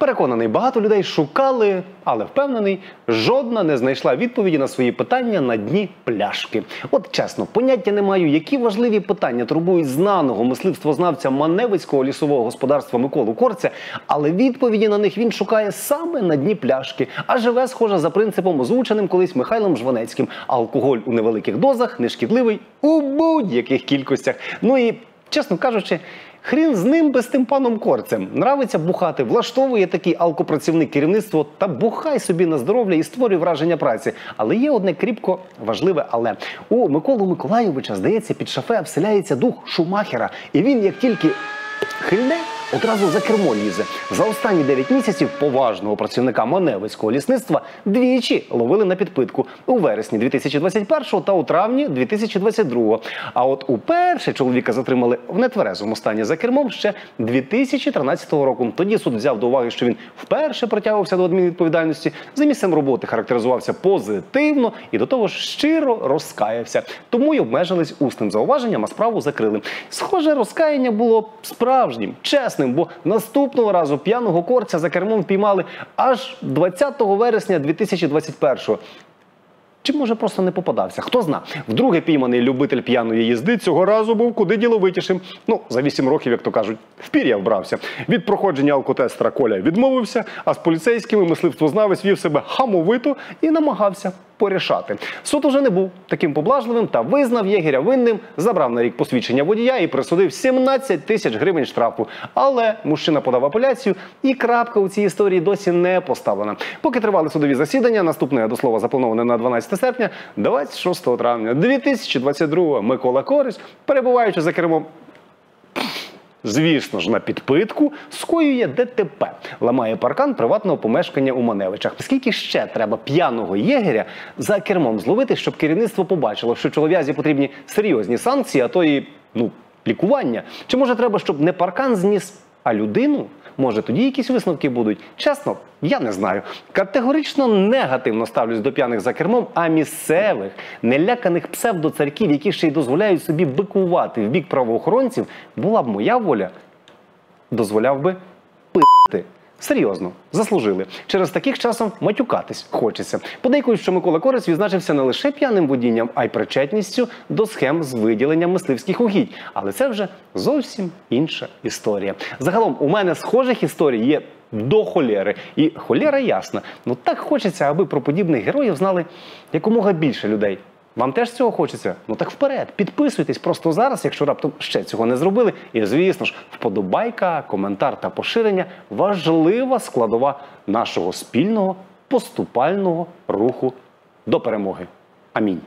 Переконаний, багато людей шукали, але впевнений, жодна не знайшла відповіді на свої питання на дні пляшки. От чесно, поняття не маю, які важливі питання турбують знаного мисливствознавця Маневицького лісового господарства Миколу Корця, але відповіді на них він шукає саме на дні пляшки, а живе, схоже, за принципом озвученим колись Михайлом Жванецьким. Алкоголь у невеликих дозах нешкідливий у будь-яких кількостях. Ну і чесно кажучи. Хрін з ним без тим паном корцем. Нравиться бухати, влаштовує такий алкопрацівник керівництво та бухай собі на здоров'я і створює враження праці. Але є одне кріпко важливе, але у Миколу Миколайовича, здається, під шафе вселяється дух Шумахера, і він як тільки хильне. Одразу за кермо лізе. За останні 9 місяців поважного працівника Маневицького лісництва двічі ловили на підпитку у вересні 2021 та у травні 2022. А от уперше чоловіка затримали в нетверезому стані за кермом ще 2013 року. Тоді суд взяв до уваги, що він вперше притягувався до адмінвідповідальності, за місцем роботи характеризувався позитивно і до того щиро розкаявся. Тому й обмежились усним зауваженням, а справу закрили. Схоже, розкаяння було справжнім, чесним, бо наступного разу п'яного корця за кермом впіймали аж 20 вересня 2021-го. Чи може просто не попадався? Хто зна? Вдруге пійманий любитель п'яної їзди цього разу був куди діловитішим. Ну, за 8 років, як то кажуть, в пір'я вбрався. Від проходження алкотестера Коля відмовився, а з поліцейськими мисливствознавець вів себе хамовито і намагався порішати. Суд уже не був таким поблажливим та визнав єгеря винним, забрав на рік посвідчення водія і присудив 17 тисяч гривень штрафу. Але мужчина подав апеляцію, і крапка у цій історії досі не поставлена. Поки тривали судові засідання, наступне до слова заплановане на 12 серпня, 26 травня 2022 Микола Корис, перебуваючи за кермом Звісно ж, на підпитку скоює ДТП, ламає паркан приватного помешкання у Маневичах. Скільки ще треба п'яного єгеря за кермом зловити, щоб керівництво побачило, що чолов'язі потрібні серйозні санкції, а то і ну лікування? Чи може треба, щоб не паркан зніс, а людину? Може, тоді якісь висновки будуть? Чесно, я не знаю. Категорично негативно ставлюсь до п'яних за кермом, а місцевих неляканих псевдоцарьків, які ще й дозволяють собі бикувати в бік правоохоронців, була б моя воля, дозволяв би пити. Серйозно, заслужили. Через таких часом матюкатись хочеться. Подейкують, що Микола Корець відзначився не лише п'яним водінням, а й причетністю до схем з виділенням мисливських угідь. Але це вже зовсім інша історія. Загалом, у мене схожих історій є до холєри. І холєра ясна. Ну так хочеться, аби про подібних героїв знали якомога більше людей. Вам теж цього хочеться? Ну так вперед, підписуйтесь просто зараз, якщо раптом ще цього не зробили. І звісно ж, вподобайка, коментар та поширення важлива складова нашого спільного поступального руху до перемоги. Амінь.